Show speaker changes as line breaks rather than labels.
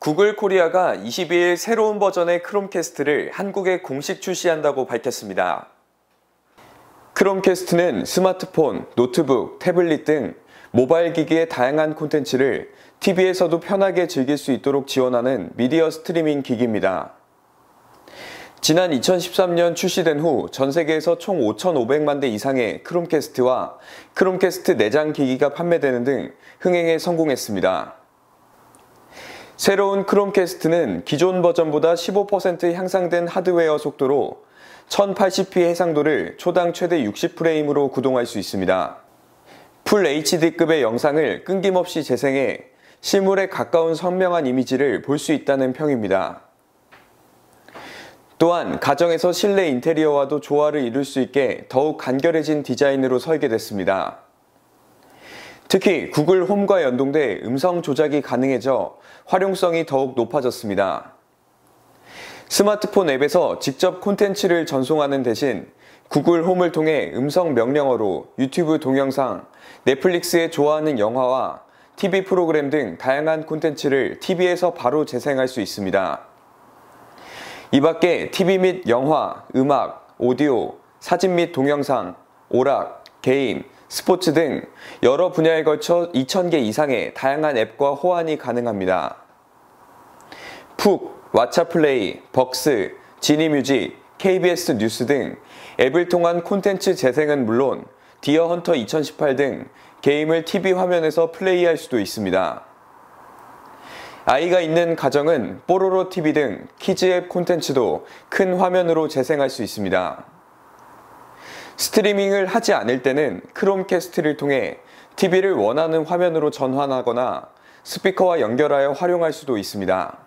구글 코리아가 22일 새로운 버전의 크롬캐스트를 한국에 공식 출시한다고 밝혔습니다. 크롬캐스트는 스마트폰, 노트북, 태블릿 등 모바일 기기의 다양한 콘텐츠를 TV에서도 편하게 즐길 수 있도록 지원하는 미디어 스트리밍 기기입니다. 지난 2013년 출시된 후 전 세계에서 총 5,500만 대 이상의 크롬캐스트와 크롬캐스트 내장 기기가 판매되는 등 흥행에 성공했습니다. 새로운 크롬캐스트는 기존 버전보다 15% 향상된 하드웨어 속도로 1080p 해상도를 초당 최대 60프레임으로 구동할 수 있습니다. 풀 HD급의 영상을 끊김없이 재생해 실물에 가까운 선명한 이미지를 볼 수 있다는 평입니다. 또한 가정에서 실내 인테리어와도 조화를 이룰 수 있게 더욱 간결해진 디자인으로 설계됐습니다. 특히 구글 홈과 연동돼 음성 조작이 가능해져 활용성이 더욱 높아졌습니다. 스마트폰 앱에서 직접 콘텐츠를 전송하는 대신 구글 홈을 통해 음성 명령어로 유튜브 동영상, 넷플릭스에 좋아하는 영화와 TV 프로그램 등 다양한 콘텐츠를 TV에서 바로 재생할 수 있습니다. 이 밖에 TV 및 영화, 음악, 오디오, 사진 및 동영상, 오락, 게임, 스포츠 등 여러 분야에 걸쳐 2,000개 이상의 다양한 앱과 호환이 가능합니다. 푹, 왓챠플레이, 벅스, 지니뮤직, KBS 뉴스 등 앱을 통한 콘텐츠 재생은 물론 디어 헌터 2018 등 게임을 TV 화면에서 플레이할 수도 있습니다. 아이가 있는 가정은 뽀로로 TV 등 키즈 앱 콘텐츠도 큰 화면으로 재생할 수 있습니다. 스트리밍을 하지 않을 때는 크롬캐스트를 통해 TV를 원하는 화면으로 전환하거나 스피커와 연결하여 활용할 수도 있습니다.